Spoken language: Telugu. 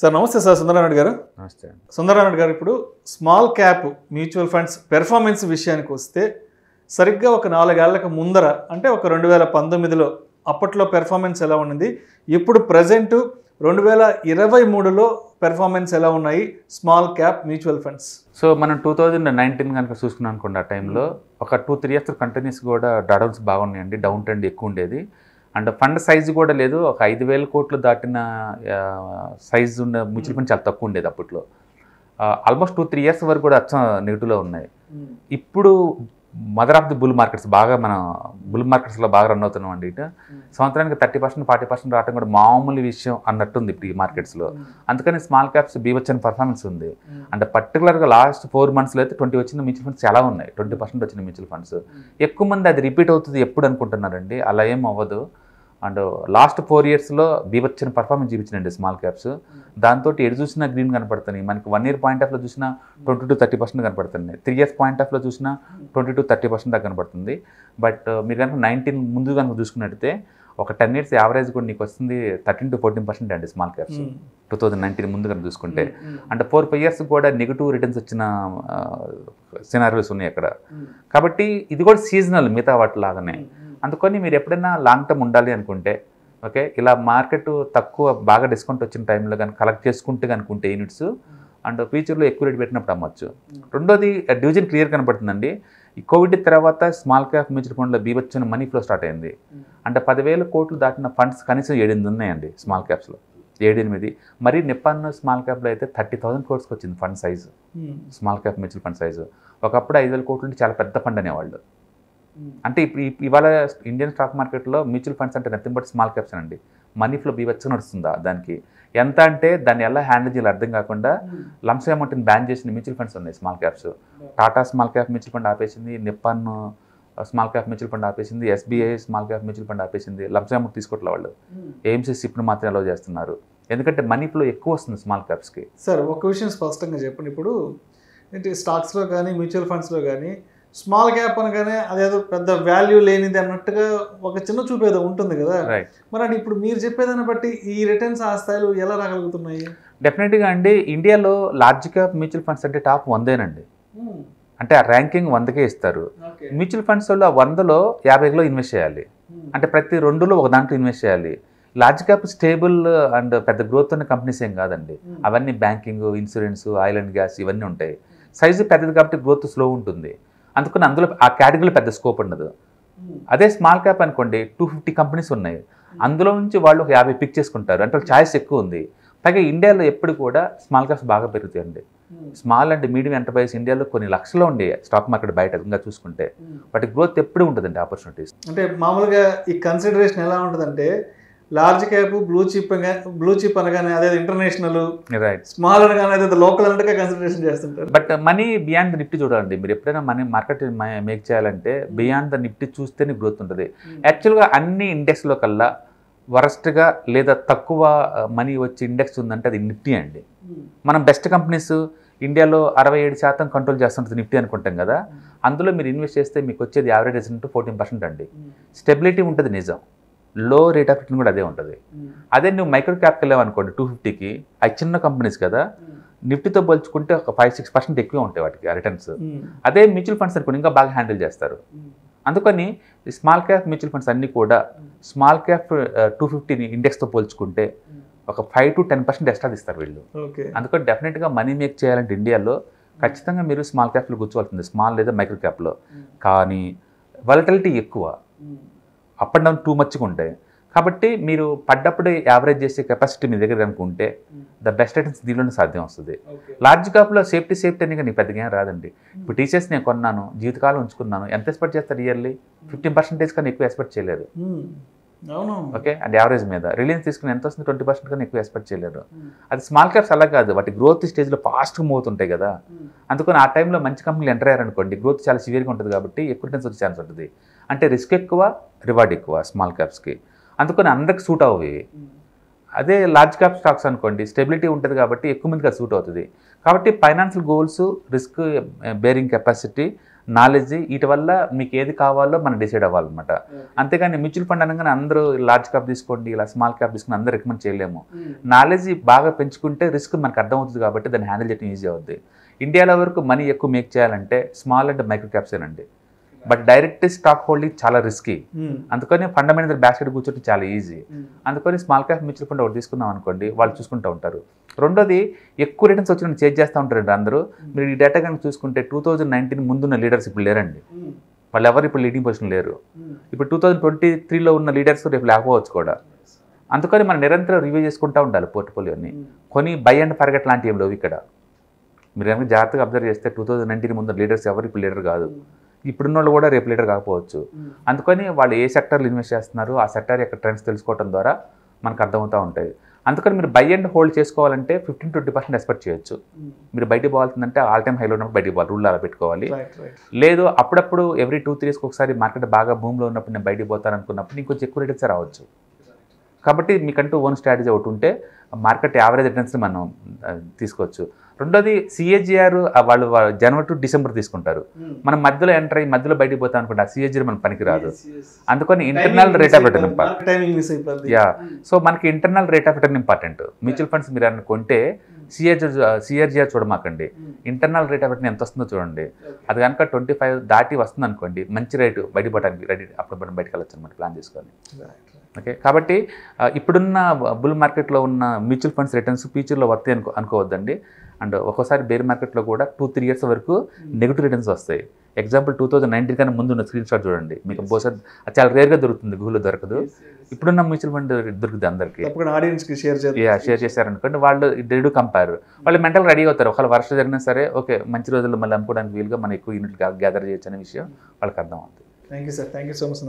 సార్ నమస్తే సార్ సుందరనాయుడు గారు. నమస్తే అండి. సుందరనాయుడు గారు ఇప్పుడు small cap mutual funds performance విషయానికి వస్తే సరిగ్గా ఒక నాలుగేళ్ళకు ముందర అంటే ఒక రెండు వేల పంతొమ్మిదిలో అప్పట్లో పెర్ఫార్మెన్స్ ఎలా ఉండింది ఇప్పుడు ప్రజెంట్ రెండు వేల ఇరవై మూడులో పెర్ఫార్మెన్స్ ఎలా ఉన్నాయి small cap mutual funds? So మనం టూ థౌజండ్ నైన్టీన్ కనుక చూసుకున్నాం అనుకోండి ఆ టైంలో ఒక టూ త్రీ ఇయర్స్ కంటిన్యూస్ కూడా డౌన్స్ బాగున్నాయండి డౌన్ ట్రెండ్ ఎక్కువ ఉండేది. అండ్ ఫండ్ సైజ్ కూడా లేదు. ఒక ఐదు వేల కోట్లు దాటిన సైజ్ ఉన్న మ్యూచువల్ ఫండ్ చాలా తక్కువ ఉండేది అప్పట్లో. ఆల్మోస్ట్ టూ త్రీ ఇయర్స్ వరకు కూడా అచ్చం నెగిటివ్లో ఉన్నాయి. ఇప్పుడు mother of the bull markets బాగా మనం బుల్ మార్కెట్స్లో బాగా రన్ అవుతున్నాం అండి ఇటు. సంవత్సరానికి థర్టీ పర్సెంట్ ఫార్టీ పర్సెంట్ రావడం కూడా మామూలు విషయం అన్నట్టుంది ఇప్పుడు ఈ మార్కెట్స్లో. అందుకని స్మాల్ క్యాప్స్ బీవచ్చని పర్ఫార్మెన్స్ ఉంది. అంటే పర్టికులర్గా లాస్ట్ ఫోర్ మంత్స్లో అయితే ట్వంటీ వచ్చిన మ్యూచువల్ ఫండ్స్ చాలా ఉన్నాయి. ట్వంటీ పర్సెంట్ వచ్చిన మ్యూచువల్ ఫండ్స్. ఎక్కువ మంది అది రిపీట్ అవుతుంది ఎప్పుడు అనుకుంటున్నారండి? అలా ఏం అవ్వదు. అండ్ లాస్ట్ ఫోర్ ఇయర్స్లో బీభత్సిన పర్ఫార్మెన్స్ చూపించినండి స్మాల్ క్యాప్స్ దాంతో ఎటు చూసినా గ్రీన్ కనపడుతున్నాయి. మనకి వన్ ఇయర్ పాయింట్ ఆఫ్లో చూసినా ట్వంటీ టు థర్టీ పర్సెంట్ కనపడుతుంది త్రీ ఇయర్స్ పాయింట్ ఆఫ్లో చూసినా ట్వంటీ టు థర్టీ పర్సెంట్ దాకా కనపడుతుంది. బట్ మీరు కనుక నైన్టీన్ ముందు కనుక చూసుకున్నట్టయితే ఒక టెన్ ఇయర్స్ యావరేజ్ కూడా నీకు వస్తుంది థర్టీన్ టు ఫోర్టీన్ పర్సెంట్ అండి small caps two thousand nineteen ముందు కనుక చూసుకుంటే. అంటే ఫోర్ ఫైవ్ ఇయర్స్ కూడా నెగిటివ్ రిటర్న్స్ వచ్చిన సినారియోస్ ఉన్నాయి అక్కడ. కాబట్టి ఇది కూడా సీజనల్ మిగతా వాటి లాగానే. అందుకని మీరు ఎప్పుడైనా లాంగ్ టర్మ్ ఉండాలి అనుకుంటే ఓకే ఇలా మార్కెట్ తక్కువ బాగా డిస్కౌంట్ వచ్చిన టైంలో కానీ కలెక్ట్ చేసుకుంటే కనుకుంటే యూనిట్స్ అండ్ ఫ్యూచర్లో ఎక్కువ రేట్ పెట్టినప్పుడు అమ్మొచ్చు. రెండోది డివిజన్ క్లియర్ కనపడుతుందండి. ఈ కోవిడ్ తర్వాత స్మాల్ క్యాప్ మ్యూచువల్ ఫండ్లో బీవచ్చిన మనీ ఫ్లో స్టార్ట్ అయింది. అంటే పదివేల కోట్లు దాటిన ఫండ్స్ కనీసం ఏడెనిమిది ఉన్నాయండి స్మాల్ క్యాప్స్లో ఏడెనిమిది. మరి నిప్పాన్ స్మాల్ క్యాప్లో అయితే థర్టీ థౌసండ్ కోట్స్కి వచ్చింది fund size small cap mutual fund size ఒకప్పుడు ఐదు వేల కోట్లు చాలా పెద్ద ఫండ్ అనేవాళ్ళు. అంటే ఇప్పుడు ఇవాళ ఇండియన్ స్టాక్ మార్కెట్లో మ్యూచువల్ ఫండ్స్ అంటే నథింగ్ బట్ స్మాల్ క్యాప్స్ అండి మనీ ఫ్లో బీవచ్చ నడుస్తుందా దానికి? ఎంత అంటే దాన్ని ఎలా హ్యాండిల్ చేయాలి అర్థం కాకుండా లంప్స్ అమౌంట్ని బ్యాన్ చేసిన మ్యూచువల్ ఫండ్స్ ఉన్నాయి small caps Tata small cap mutual fund ఆపేసింది Nippon small cap mutual fund ఆపేసింది SBI small cap mutual fund ఆపేసింది లంప్స్ అమౌంట్ తీసుకోవట్లే వాళ్ళు. ఏఎంసీ సిప్ను మాత్రం అలౌ చేస్తున్నారు? ఎందుకంటే మనీ ఫ్లో ఎక్కువ వస్తుంది స్మాల్ క్యాప్స్కి సార్ ఒక విషయం స్పష్టంగా చెప్పండి. ఇప్పుడు ఏంటి స్టాక్స్లో కానీ మ్యూచువల్ ఫండ్స్లో కానీ స్మాల్ క్యాప్ అనగానే అదేదో పెద్ద వాల్యూ లేనిది అన్నట్టుగా ఒక చిన్న చూపు ఏదో ఉంటుంది కదా. మరి అంటే ఇప్పుడు మీరు చెప్పేదాన్ని బట్టి ఈ రిటర్న్స్ ఆ స్థాయిలో ఎలా రాగలుగుతున్నాయి? డెఫినెట్గా అండి ఇండియాలో లార్జ్ క్యాప్ మ్యూచువల్ ఫండ్స్ అంటే టాప్ వందేనండి. అంటే ఆ ర్యాంకింగ్ వందకే ఇస్తారు. మ్యూచువల్ ఫండ్స్లో ఆ వందలో యాభైలో ఇన్వెస్ట్ చేయాలి. అంటే ప్రతి రెండులో ఒక దాంట్లో ఇన్వెస్ట్ చేయాలి. లార్జ్ క్యాప్ స్టేబుల్ అండ్ పెద్ద గ్రోత్ ఉన్న కంపెనీస్ ఏం కాదండి. అవన్నీ banking insurance oil and gas ఇవన్నీ ఉంటాయి. సైజు పెద్దది కాబట్టి గ్రోత్ స్లో ఉంటుంది. అందుకని అందులో ఆ కేటగిరీలో పెద్ద స్కోప్ ఉండదు. అదే స్మాల్ క్యాప్ అనుకోండి టూ ఫిఫ్టీ కంపెనీస్ ఉన్నాయి. అందులో నుంచి వాళ్ళు ఒక యాభై పిక్ చేసుకుంటారు. అంటే ఛాయిస్ ఎక్కువ ఉంది. పైగా ఇండియాలో ఎప్పుడు కూడా స్మాల్ క్యాప్స్ బాగా పెరుగుతాయండి. స్మాల్ అండ్ మీడియం ఎంటర్ప్రైజ్ ఇండియాలో కొన్ని లక్షలు ఉండే స్టాక్ మార్కెట్ బయట ఇంకా చూసుకుంటే వాటి గ్రోత్ ఎప్పుడు ఉంటుందండి ఆపర్చునిటీస్ అంటే మామూలుగా ఈ కన్సిడరేషన్ ఎలా ఉంటుందంటే large cap blue chip blue chip అనగానే అదే ఇంటర్నేషనల్ రైట్ స్మాల్ అనగానే అదే లోకల్ అన్నట్టుగా కన్సిడరేషన్ చేస్తుంటారు. But money beyond the Nifty చూడాలండి మీరు ఎప్పుడైనా మనీ మార్కెట్ మేక్ చేయాలంటే బియాండ్ ద నిఫ్టీ చూస్తేనే గ్రోత్ ఉంటుంది. యాక్చువల్గా అన్ని ఇండెక్స్లో కల్లా వరస్ట్గా లేదా తక్కువ మనీ వచ్చే ఇండెక్స్ ఉందంటే అది నిఫ్టీ అండి. మనం బెస్ట్ కంపెనీస్ ఇండియాలో అరవై ఏడు శాతం కంట్రోల్ చేస్తుంటుంది నిఫ్టీ అనుకుంటాం కదా. అందులో మీరు ఇన్వెస్ట్ చేస్తే మీకు వచ్చేది యావరేజ్ రిజల్ట్ ఫోర్టీన్ పర్సెంట్ అండి. స్టెబిలిటీ ఉంటుంది నిజం. లో రేట్ ఆఫ్ రిటర్న్ కూడా అదే ఉంటుంది. అదే నువ్వు మైక్రో క్యాప్కి వెళ్ళావు అనుకోండి టూ ఫిఫ్టీకి అవి చిన్న కంపెనీస్ కదా నిఫ్టీతో పోల్చుకుంటే ఒక ఫైవ్ సిక్స్ పర్సెంట్ ఎక్కువ ఉంటాయి వాటికి ఆ రిటర్న్స్ అదే మ్యూచువల్ ఫండ్స్ అనుకోండి ఇంకా బాగా హ్యాండిల్ చేస్తారు. అందుకని స్మాల్ క్యాప్ మ్యూచువల్ ఫండ్స్ అన్నీ కూడా స్మాల్ క్యాప్ టూ ఫిఫ్టీని ఇండెక్స్తో పోల్చుకుంటే ఒక five to ten percent extra ఇస్తారు వీళ్ళు. అందుకని డెఫినెట్గా మనీ మేక్ చేయాలంటే ఇండియాలో ఖచ్చితంగా మీరు స్మాల్ క్యాప్లో కూర్చోవాల్సింది స్మాల్ లేదా మైక్రో క్యాప్లో కానీ వాలటిలిటీ ఎక్కువ. అప్ అండ్ డౌన్ టూ మచ్గా ఉంటాయి. కాబట్టి మీరు పడ్డప్పుడే యావరేజ్ చేసే కెపాసిటీ మీ దగ్గర కనుక ఉంటే ద బెస్ట్ రిటర్న్స్ దీనిలోనే సాధ్యం వస్తుంది. లార్జ్ క్యాప్లో సేఫ్టీ సేఫ్టీ అని నీకు పెద్దగా రాదండి. ఇప్పుడు టీచర్స్ నేను కొన్నాను జీవితకాలం ఉంచుకున్నాను ఎంత ఎక్స్పెక్ట్ చేస్తారు ఇయర్లీ ఫిఫ్టీన్ పర్సెంటేజ్ కన్నా ఎక్కువ ఎక్స్పెక్ట్ చేయలేరు. అవును. ఓకే అండ్ యావరేజ్ మీద. రిలయన్స్ తీసుకుని ఎంత వస్తుంది? ట్వంటీ పర్సెంట్ కన్నా ఎక్కువ ఎక్స్పెక్ట్ చేయలేరు. అది స్మాల్ క్యాప్స్ అలా కాదు. వాటి గ్రోత్ స్టేజ్లో ఫాస్ట్గా మూవ్ అవుతుంటాయి కదా. అందుకని ఆ టైంలో మంచి కంపెనీలు ఎంటర్ అయ్యారనుకోండి గ్రోత్ చాలా సివియర్గా ఉంటుంది కాబట్టి ఎక్కువ రిటర్న్స్ వచ్చే ఛాన్స్ ఉంటుంది. అంటే రిస్క్ ఎక్కువ రివార్డ్ ఎక్కువ స్మాల్ క్యాప్స్కి అందుకని అందరికి సూట్ అవ్వవి అదే లార్జ్ క్యాప్ స్టాక్స్ అనుకోండి స్టెబిలిటీ ఉంటుంది కాబట్టి ఎక్కువ మందికి అది సూట్ అవుతుంది. కాబట్టి financial goals risk bearing capacity knowledge వీటి వల్ల మీకు ఏది కావాలో మనం డిసైడ్ అవ్వాలన్నమాట. అంతేగాని మ్యూచువల్ ఫండ్ అనగానే అందరూ లార్జ్ క్యాప్ తీసుకోండి ఇలా స్మాల్ క్యాప్ తీసుకుని అందరూ రికమెండ్ చేయలేము. నాలెడ్జ్ బాగా పెంచుకుంటే రిస్క్ మనకు అర్థమవుతుంది కాబట్టి దాన్ని హ్యాండిల్ చేయడం ఈజీ అవుద్ది. ఇండియాలో వరకు మనీ ఎక్కువ మేక్ చేయాలంటే స్మాల్ అండ్ మైక్రో క్యాప్స్ అండి బట్ డైరెక్ట్ స్టాక్ హోల్డింగ్ చాలా రిస్కీ అందుకని ఫండమెంటల్ బ్యాస్కెట్ కూర్చోటి చాలా ఈజీ అందుకని స్మాల్ క్యాప్ మ్యూచువల్ ఫండ్ ఒకటి తీసుకున్నాం అనుకోండి వాళ్ళు చూసుకుంటూ ఉంటారు. రెండోది ఎక్కువ రిటర్న్స్ వచ్చిన చేంజ్ చేస్తూ ఉంటారండి అందరూ. మీరు ఈ డేటా కనుక చూసుకుంటే టూ థౌజండ్ నైన్టీన్ ముందున్న లీడర్స్ ఇప్పుడు లేరండి. వాళ్ళు ఎవరు ఇప్పుడు లీడింగ్ పొజిషన్ లేరు. ఇప్పుడు టూ థౌజండ్ ట్వంటీ త్రీలో ఉన్న లీడర్స్ రేపు లేకపోవచ్చు కూడా. అందుకని మనం నిరంతరం రివ్యూ చేసుకుంటూ ఉండాలి పోర్ట్ఫోలియోని కొని బై అండ్ ఫర్గెట్ లాంటి ఏం లేవు ఇక్కడ. మీరు కనుక జాగ్రత్తగా అబ్జర్వ్ చేస్తే టూ థౌజండ్ నైన్టీన్ ముందు లీడర్స్ ఎవరు ఇప్పుడు లీడర్ కాదు. ఇప్పుడున్న వాళ్ళు కూడా రేపు లీడర్ కాకపోవచ్చు. అందుకని వాళ్ళు ఏ సెక్టర్లో ఇన్వెస్ట్ చేస్తున్నారు ఆ సెక్టర్ యొక్క ట్రెండ్స్ తెలుసుకోవడం ద్వారా మనకు అర్థమవుతూ ఉంటాయి. అందుకని మీరు బై అండ్ హోల్డ్ చేసుకోవాలంటే ఫిఫ్టీన్ ట్వంటీ పర్సెంట్ ఎక్స్పెక్ట్ చేయొచ్చు. మీరు బయటికి పోవాల్సిందంటే ఆల్ టైమ్ హైలో ఉన్నప్పుడు బయటికి పోవాలి రూల్ అలా పెట్టుకోవాలి. లేదు అప్పుడప్పుడు ఎవ్రీ టూ త్రీ డేస్కి ఒకసారి మార్కెట్ బాగా భూమిలో ఉన్నప్పుడు నేను బయటికి పోతాను అనుకున్నప్పుడు నీకు కొంచెం ఎక్కువ రిటర్న్స్ రావచ్చు. కాబట్టి మీకంటూ ఓన్ స్ట్రాటజీ ఒకటి ఉంటే మార్కెట్ యావరేజ్ రిటర్న్స్ని మనం తీసుకోవచ్చు. రెండోది సిఏజిఆర్ వాళ్ళు జనవరి టు డిసెంబర్ తీసుకుంటారు. మనం మధ్యలో ఎంటర్ అయ్యి మధ్యలో బయటికి పోతాం అనుకుంటే ఆ సిఏజిఆర్ మనకు పనికిరాదు. అందుకని internal rate of return important yeah so మనకి internal rate of return important mutual funds మీరు ఏమైనా కొంటే సిఆర్జీ సిఆర్జిఆర్ చూడమాకండి. ఇంటర్నల్ రేట్ ఆఫ్ రిటర్న్ ఎంత వస్తుందో చూడండి. అది కనుక ట్వంటీ ఫైవ్ దాటి వస్తుంది అనుకోండి మంచి రేటు బయటపడడానికి రెడీ అప్పుడు మనం బయటకు వెళ్ళొచ్చు అనమాట ప్లాన్ చేసుకొని ఓకే? కాబట్టి ఇప్పుడున్న బుల్ మార్కెట్లో ఉన్న మ్యూచువల్ ఫండ్స్ రిటర్న్స్ ఫ్యూచర్లో వర్తి అనుకో అనుకోవద్దండి. అండ్ ఒక్కోసారి బేర్ మార్కెట్లో కూడా టూ త్రీ ఇయర్స్ వరకు నెగిటివ్ రిటర్న్స్ వస్తాయి. ఎగ్జాంపుల్ టూ థౌజండ్ నైన్టీన్ కన్నా ముందు ఉన్న స్క్రీన్ షాట్ చూడండి. మీకు బహుశా అది చాలా రేర్గా దొరుకుతుంది గూగుల్లో దొరకదు. ఇప్పుడున్న మ్యూచువల్ ఫండ్ దొరుకుతుంది అందరికీ. తప్పకుండా ఆడియన్స్కి షేర్ షేర్ చేశారనుకోండి వాళ్ళు డెడు కంపేర్. వాళ్ళు మెంటల్ రెడీ అవుతారు. ఒకవేళ వర్షం జరిగినా సరే ఓకే మంచి రోజుల్లో మళ్ళీ అమ్ముకోవడానికి వీలుగా మనం ఎక్కువ యూనిట్ గ్యాదర్ చేయొచ్చు అనే విషయం వాళ్ళకి అర్థం అవుతుంది thank you sir. Thank you so much